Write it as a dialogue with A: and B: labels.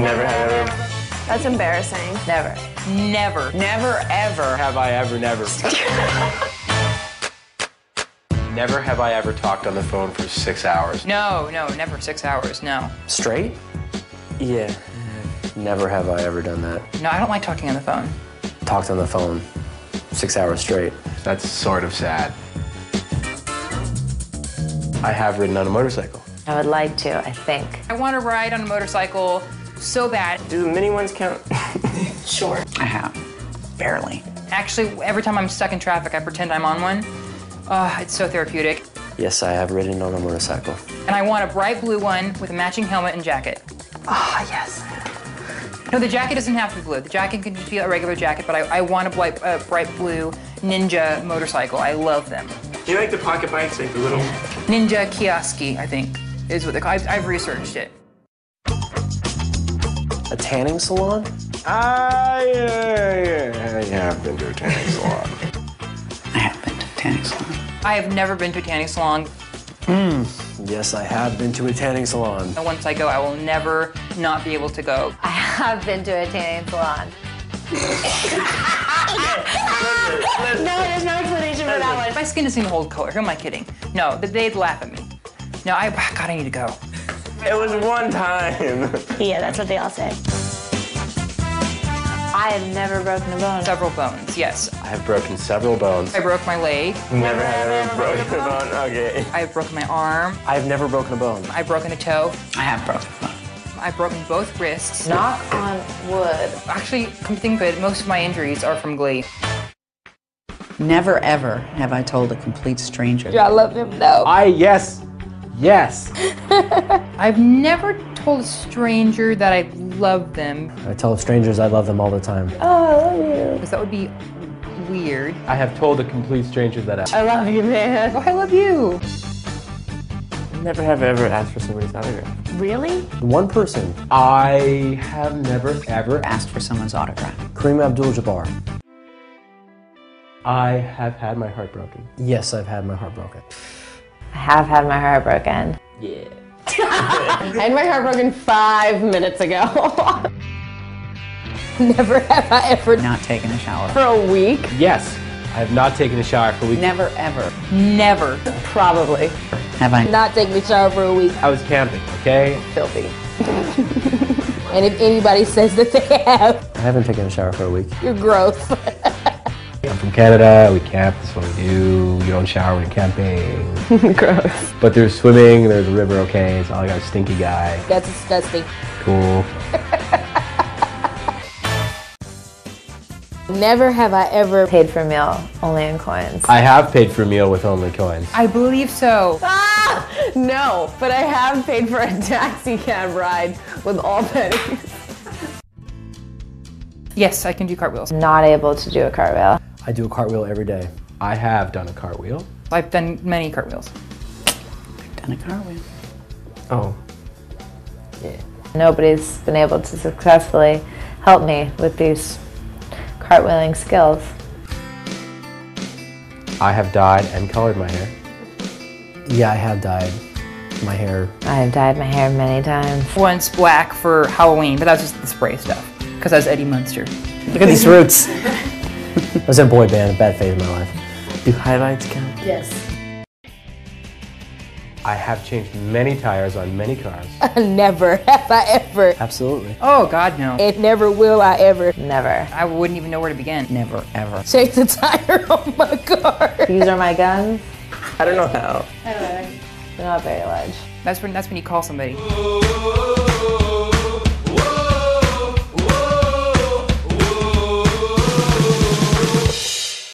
A: Never have ever.
B: That's embarrassing.
C: Never.
D: Never.
C: Never, ever.
A: Have I ever, never. never have I ever talked on the phone for six hours.
D: No, no, never six hours. No.
A: Straight? Yeah. Never have I ever done that.
D: No, I don't like talking on the phone.
A: Talked on the phone six hours straight. That's sort of sad. I have ridden on a motorcycle.
C: I would like to, I think.
D: I want to ride on a motorcycle so bad.
A: Do the mini ones count?
D: Sure.
E: I have. Barely.
D: Actually, every time I'm stuck in traffic, I pretend I'm on one. Oh, it's so therapeutic.
A: yes, I have ridden on a motorcycle.
D: And I want a bright blue one with a matching helmet and jacket.
C: Oh, yes.
D: No, the jacket doesn't have to be blue. The jacket can just be a regular jacket, but I, I want a bright, uh, bright blue Ninja motorcycle. I love them.
A: Do you like the pocket bikes, like the little?
D: Ninja Kawasaki, I think, is what they call I've, I've researched it.
A: A tanning salon? Ah, yeah, yeah, yeah. I've been to a tanning salon.
E: I have been to a tanning salon.
D: I have never been to a tanning salon.
A: yes, I have been to a tanning salon.
D: And once I go, I will never not be able to go.
C: I have been to a tanning salon. no, there's no explanation for that one.
D: My skin doesn't even hold color. Who am I kidding? No, th- they'd laugh at me. No, I, God, I need to go.
A: It was one time.
B: Yeah, that's what they all say.
C: I have never broken a bone.
D: Several bones, yes.
A: I have broken several bones.
D: I broke my leg.
A: Never have ever broken a bone. Okay.
D: I've broken my arm.
A: I've never broken a bone.
D: I've broken a toe.
E: I have broken a bone.
D: I've broken both wrists.
C: Knock on wood.
D: Actually, come to think of it, most of my injuries are from Glee.
E: Never ever have I told a complete stranger.
D: Do I love him though.
A: I yes, yes.
D: I've never told a stranger that I love them
A: I tell strangers I love them all the time. Oh, I love you.
D: Because that would be weird.
A: I have told a complete stranger that I
C: I love you, man.
D: Oh, I love you.
A: never have ever asked for somebody's autograph.
B: Really?
A: One person. I have never ever
E: Asked for someone's autograph.
A: Kareem Abdul-Jabbar. I have had my heart broken. Yes, I've had my heart broken.
C: I have had my heart broken.
A: Yeah.
B: I had my heart broken five minutes ago. Never have I ever
E: Not taken a shower.
B: for a week.
A: Yes, I have not taken a shower for a week.
E: Never ever
D: Never.
B: Probably.
E: have I
B: Not taken a shower for a week.
A: I was camping, okay?
B: Filthy. and if anybody says that they have,
A: I haven't taken a shower for a week.
B: you're gross.
A: I'm from Canada. We camp. That's what we do. You don't shower when you're camping.
B: gross.
A: But there's swimming. There's a river. Okay, so I got a stinky guy.
B: That's disgusting.
A: Cool.
B: Never have I ever
C: Paid for a meal, only in coins.
A: I have paid for a meal with only coins.
D: I believe so.
B: Ah! No, but I have paid for a taxi cab ride with all pennies.
D: Yes, I can do cartwheels.
C: Not able to do a cartwheel.
A: I do a cartwheel every day. I have done a cartwheel.
D: I've done many cartwheels.
E: I've done a cartwheel?
A: Oh. Yeah.
C: Nobody's been able to successfully help me with these cartwheeling skills.
A: I have dyed and colored my hair. Yeah, I have dyed my hair.
C: I have dyed my hair many times.
D: Once black for Halloween, but that was just the spray stuff. Because I was Eddie Munster.
A: Look at these roots. I was in a boy band, a bad phase of my life. Do highlights count?
B: Yes.
A: I have changed many tires on many cars.
B: Never have I ever.
A: Absolutely.
D: Oh, God, no.
B: It never will I ever
C: Never.
D: I wouldn't even know where to begin.
E: Never ever.
B: change the tire on my car.
C: These are my guns.
A: I don't know how.
C: I They're not very large.
D: That's when that's when you call somebody.